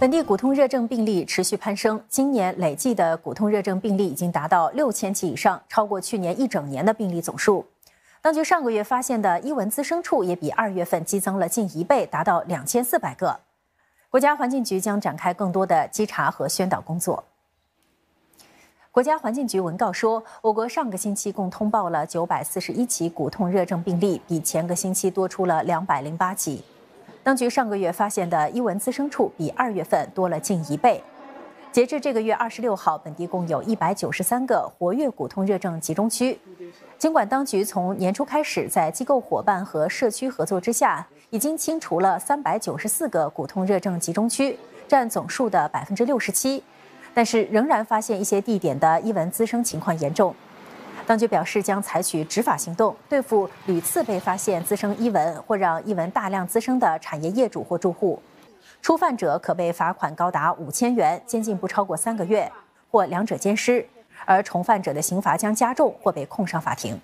本地骨痛热症病例持续攀升，今年累计的骨痛热症病例已经达到六千起以上，超过去年一整年的病例总数。当局上个月发现的伊蚊滋生处也比二月份激增了近一倍，达到两千四百个。国家环境局将展开更多的稽查和宣导工作。国家环境局文告说，我国上个星期共通报了九百四十一起骨痛热症病例，比前个星期多出了两百零八起。当局上个月发现的伊蚊滋生处比二月份多了近一倍。截至这个月二十六号，本地共有一百九十三个活跃骨痛热症集中区。尽管当局从年初开始在机构伙伴和社区合作之下，已经清除了三百九十四个骨痛热症集中区，占总数的百分之六十七，但是仍然发现一些地点的伊蚊滋生情况严重。当局表示，将采取执法行动，对付屡次被发现滋生伊蚊或让伊蚊大量滋生的产业业主或住户。初犯者可被罚款高达五千元，监禁不超过三个月，或两者兼施；而重犯者的刑罚将加重，或被控上法庭。